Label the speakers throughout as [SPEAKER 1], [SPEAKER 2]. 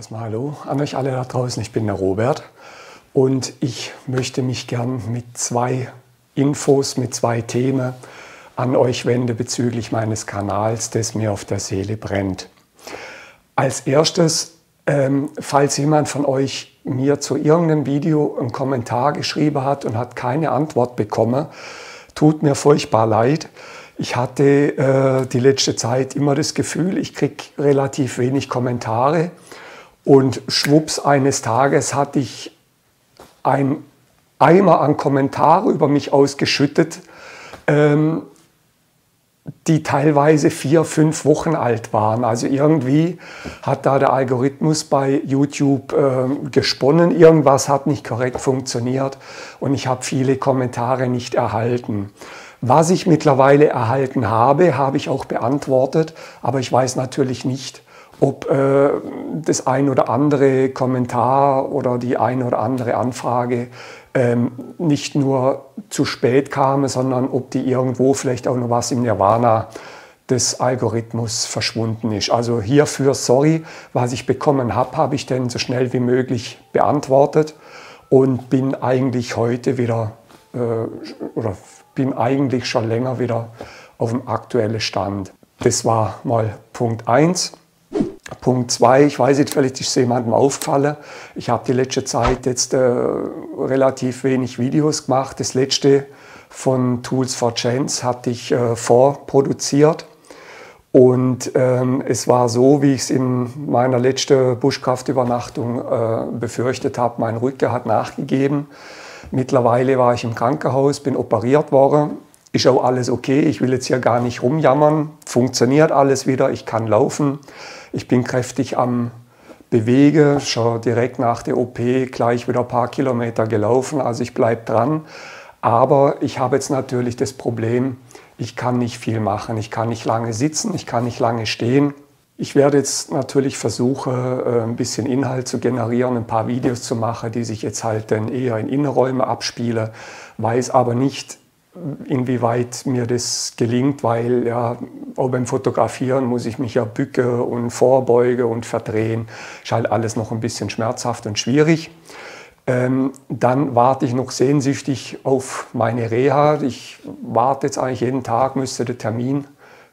[SPEAKER 1] Erstmal hallo an euch alle da draußen, ich bin der Robert und ich möchte mich gern mit zwei Infos, mit zwei Themen an euch wenden bezüglich meines Kanals, das mir auf der Seele brennt. Als erstes, ähm, falls jemand von euch mir zu irgendeinem Video einen Kommentar geschrieben hat und hat keine Antwort bekommen, tut mir furchtbar leid. Ich hatte äh, die letzte Zeit immer das Gefühl, ich kriege relativ wenig Kommentare und schwupps eines Tages hatte ich ein Eimer an Kommentare über mich ausgeschüttet, ähm, die teilweise vier, fünf Wochen alt waren. Also irgendwie hat da der Algorithmus bei YouTube äh, gesponnen, irgendwas hat nicht korrekt funktioniert und ich habe viele Kommentare nicht erhalten. Was ich mittlerweile erhalten habe, habe ich auch beantwortet, aber ich weiß natürlich nicht, ob äh, das ein oder andere Kommentar oder die ein oder andere Anfrage ähm, nicht nur zu spät kam, sondern ob die irgendwo vielleicht auch noch was im Nirvana des Algorithmus verschwunden ist. Also hierfür sorry, was ich bekommen habe, habe ich denn so schnell wie möglich beantwortet und bin eigentlich heute wieder äh, oder bin eigentlich schon länger wieder auf dem aktuellen Stand. Das war mal Punkt 1. Punkt 2, ich weiß nicht, vielleicht ist es jemandem aufgefallen. Ich habe die letzte Zeit jetzt äh, relativ wenig Videos gemacht. Das letzte von Tools for Chance hatte ich äh, vorproduziert. Und ähm, es war so, wie ich es in meiner letzten Buschkraftübernachtung äh, befürchtet habe. Mein Rücken hat nachgegeben. Mittlerweile war ich im Krankenhaus, bin operiert worden. Ist auch alles okay. Ich will jetzt hier gar nicht rumjammern. Funktioniert alles wieder. Ich kann laufen. Ich bin kräftig am Bewege. Schon direkt nach der OP gleich wieder ein paar Kilometer gelaufen. Also ich bleibe dran. Aber ich habe jetzt natürlich das Problem, ich kann nicht viel machen. Ich kann nicht lange sitzen, ich kann nicht lange stehen. Ich werde jetzt natürlich versuchen, äh, ein bisschen Inhalt zu generieren, ein paar Videos zu machen, die sich jetzt halt dann eher in Innenräume abspielen, weiß aber nicht, inwieweit mir das gelingt, weil ja, auch beim Fotografieren muss ich mich ja bücken und vorbeugen und verdrehen. Ist halt alles noch ein bisschen schmerzhaft und schwierig. Ähm, dann warte ich noch sehnsüchtig auf meine Reha. Ich warte jetzt eigentlich jeden Tag, müsste der Termin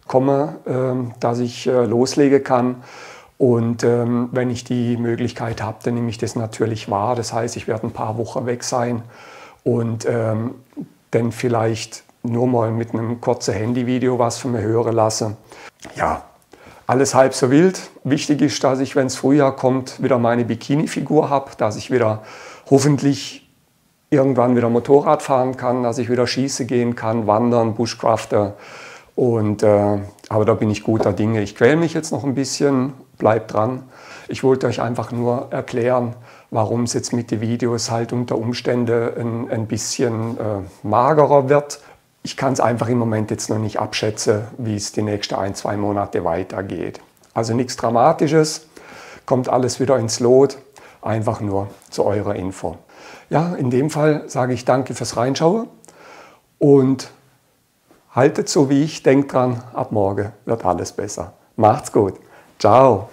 [SPEAKER 1] komme, ähm, dass ich äh, loslegen kann. Und ähm, wenn ich die Möglichkeit habe, dann nehme ich das natürlich wahr. Das heißt, ich werde ein paar Wochen weg sein und dann vielleicht nur mal mit einem kurzen Handyvideo was von mir hören lasse. Ja, alles halb so wild. Wichtig ist, dass ich, wenn es Frühjahr kommt, wieder meine Bikini-Figur habe, dass ich wieder hoffentlich irgendwann wieder Motorrad fahren kann, dass ich wieder schießen gehen kann, wandern, Bushcrafter. Und, äh, aber da bin ich guter Dinge. Ich quäle mich jetzt noch ein bisschen, bleibt dran. Ich wollte euch einfach nur erklären, warum es jetzt mit den Videos halt unter Umständen ein, ein bisschen äh, magerer wird. Ich kann es einfach im Moment jetzt noch nicht abschätzen, wie es die nächsten ein, zwei Monate weitergeht. Also nichts Dramatisches, kommt alles wieder ins Lot, einfach nur zu eurer Info. Ja, in dem Fall sage ich danke fürs Reinschauen und Haltet so wie ich, denkt dran, ab morgen wird alles besser. Macht's gut. Ciao.